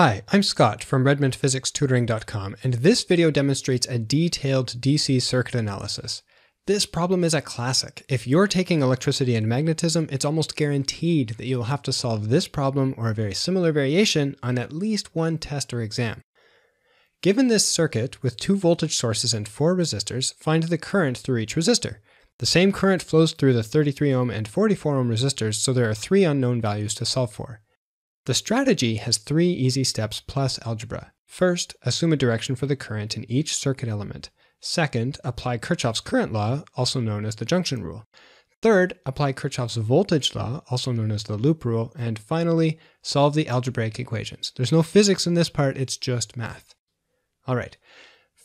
Hi, I'm Scott from RedmondPhysicsTutoring.com, and this video demonstrates a detailed DC circuit analysis. This problem is a classic. If you're taking electricity and magnetism, it's almost guaranteed that you'll have to solve this problem or a very similar variation on at least one test or exam. Given this circuit with two voltage sources and four resistors, find the current through each resistor. The same current flows through the 33 ohm and 44 ohm resistors, so there are three unknown values to solve for. The strategy has three easy steps plus algebra. First, assume a direction for the current in each circuit element. Second, apply Kirchhoff's current law, also known as the junction rule. Third, apply Kirchhoff's voltage law, also known as the loop rule. And finally, solve the algebraic equations. There's no physics in this part, it's just math. All right,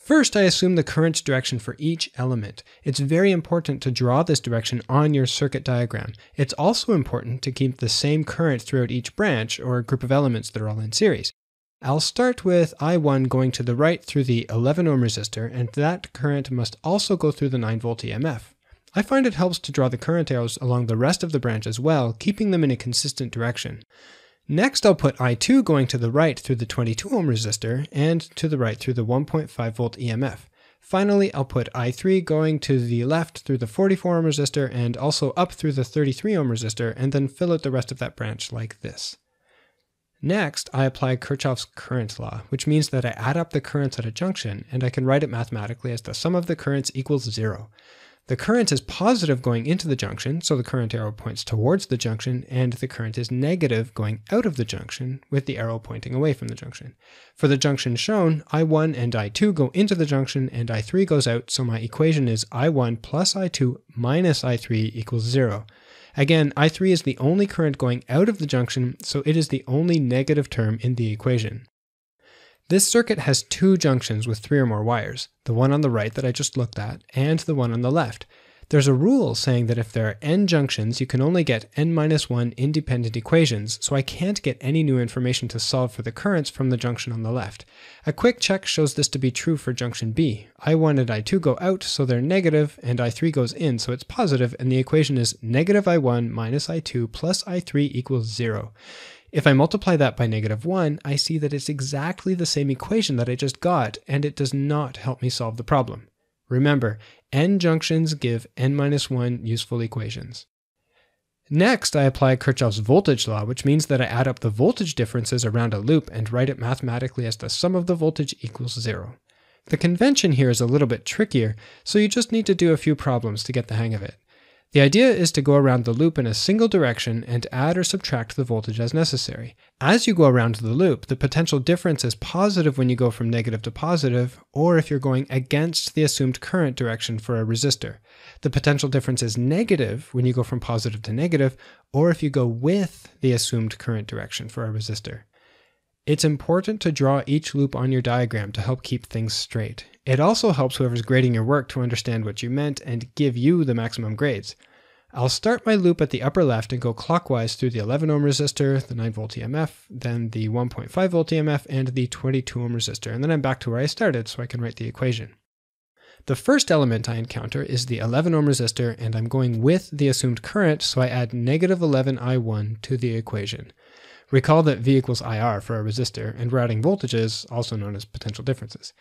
First, I assume the current direction for each element. It's very important to draw this direction on your circuit diagram. It's also important to keep the same current throughout each branch or group of elements that are all in series. I'll start with I1 going to the right through the 11 ohm resistor, and that current must also go through the 9 volt EMF. I find it helps to draw the current arrows along the rest of the branch as well, keeping them in a consistent direction. Next, I'll put I2 going to the right through the 22 ohm resistor and to the right through the 1.5 volt EMF. Finally, I'll put I3 going to the left through the 44 ohm resistor and also up through the 33 ohm resistor and then fill out the rest of that branch like this. Next, I apply Kirchhoff's current law, which means that I add up the currents at a junction and I can write it mathematically as the sum of the currents equals zero. The current is positive going into the junction, so the current arrow points towards the junction, and the current is negative going out of the junction, with the arrow pointing away from the junction. For the junction shown, I1 and I2 go into the junction, and I3 goes out, so my equation is I1 plus I2 minus I3 equals 0. Again, I3 is the only current going out of the junction, so it is the only negative term in the equation. This circuit has two junctions with three or more wires, the one on the right that I just looked at, and the one on the left. There's a rule saying that if there are n junctions, you can only get n minus 1 independent equations, so I can't get any new information to solve for the currents from the junction on the left. A quick check shows this to be true for junction B. I1 and I2 go out, so they're negative, and I3 goes in, so it's positive, and the equation is negative I1 minus I2 plus I3 equals 0. If I multiply that by negative 1, I see that it's exactly the same equation that I just got, and it does not help me solve the problem. Remember, n junctions give n minus 1 useful equations. Next, I apply Kirchhoff's voltage law, which means that I add up the voltage differences around a loop and write it mathematically as the sum of the voltage equals zero. The convention here is a little bit trickier, so you just need to do a few problems to get the hang of it. The idea is to go around the loop in a single direction and add or subtract the voltage as necessary. As you go around the loop, the potential difference is positive when you go from negative to positive, or if you're going against the assumed current direction for a resistor. The potential difference is negative when you go from positive to negative, or if you go with the assumed current direction for a resistor. It's important to draw each loop on your diagram to help keep things straight. It also helps whoever's grading your work to understand what you meant and give you the maximum grades. I'll start my loop at the upper left and go clockwise through the 11 ohm resistor, the 9 volt EMF, then the 1.5 volt EMF, and the 22 ohm resistor, and then I'm back to where I started so I can write the equation. The first element I encounter is the 11 ohm resistor, and I'm going with the assumed current, so I add negative 11 I1 to the equation. Recall that V equals IR for a resistor, and adding voltages, also known as potential differences.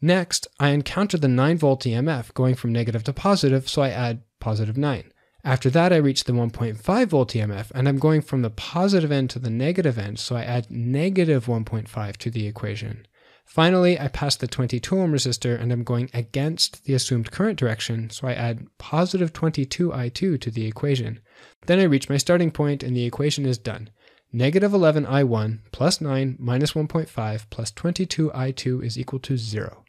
Next, I encounter the 9 volt EMF going from negative to positive, so I add positive 9. After that, I reach the 1.5 volt EMF, and I'm going from the positive end to the negative end, so I add negative 1.5 to the equation. Finally, I pass the 22 ohm resistor and I'm going against the assumed current direction, so I add positive 22i2 to the equation. Then I reach my starting point and the equation is done. Negative 11i1 plus 9 minus 1.5 plus 22i2 is equal to 0.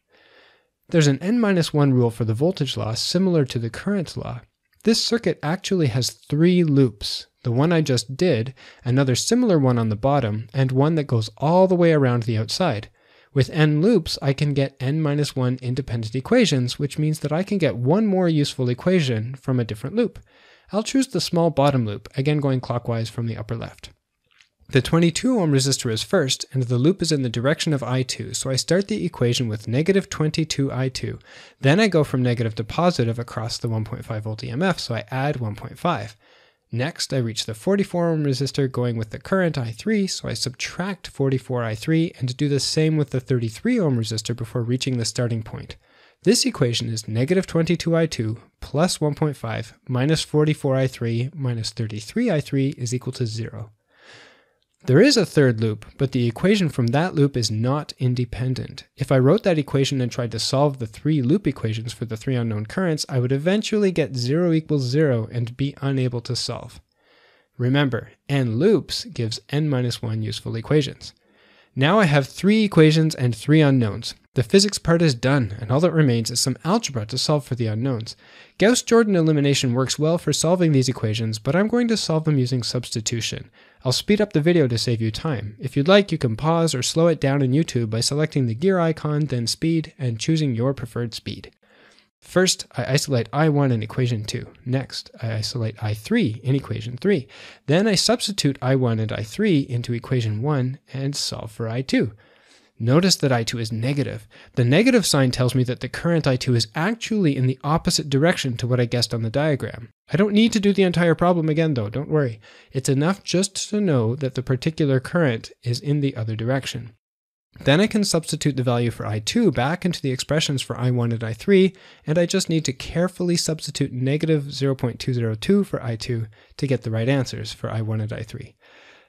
There's an n minus 1 rule for the voltage law similar to the current law. This circuit actually has three loops the one I just did, another similar one on the bottom, and one that goes all the way around the outside. With n loops, I can get n minus 1 independent equations, which means that I can get one more useful equation from a different loop. I'll choose the small bottom loop, again going clockwise from the upper left. The 22 ohm resistor is first, and the loop is in the direction of I2, so I start the equation with negative 22I2. Then I go from negative to positive across the 1.5 volt EMF, so I add 1.5. Next, I reach the 44 ohm resistor going with the current I3, so I subtract 44 I3 and do the same with the 33 ohm resistor before reaching the starting point. This equation is negative 22i2 plus 1.5 minus 44i3 minus 33i3 is equal to 0. There is a third loop, but the equation from that loop is not independent. If I wrote that equation and tried to solve the three loop equations for the three unknown currents, I would eventually get 0 equals 0 and be unable to solve. Remember, n loops gives n minus 1 useful equations. Now I have three equations and three unknowns. The physics part is done, and all that remains is some algebra to solve for the unknowns. Gauss-Jordan elimination works well for solving these equations, but I'm going to solve them using substitution. I'll speed up the video to save you time. If you'd like, you can pause or slow it down in YouTube by selecting the gear icon, then speed, and choosing your preferred speed. First, I isolate I1 in equation 2. Next, I isolate I3 in equation 3. Then I substitute I1 and I3 into equation 1 and solve for I2. Notice that I2 is negative. The negative sign tells me that the current I2 is actually in the opposite direction to what I guessed on the diagram. I don't need to do the entire problem again though, don't worry. It's enough just to know that the particular current is in the other direction. Then I can substitute the value for I2 back into the expressions for I1 and I3, and I just need to carefully substitute negative 0.202 for I2 to get the right answers for I1 and I3.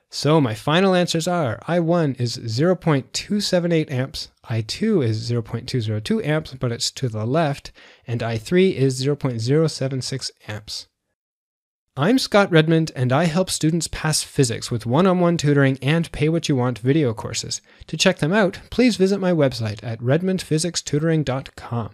So my final answers are I1 is 0.278 amps, I2 is 0.202 amps, but it's to the left, and I3 is 0.076 amps. I'm Scott Redmond, and I help students pass physics with one on one tutoring and pay what you want video courses. To check them out, please visit my website at redmondphysicstutoring.com.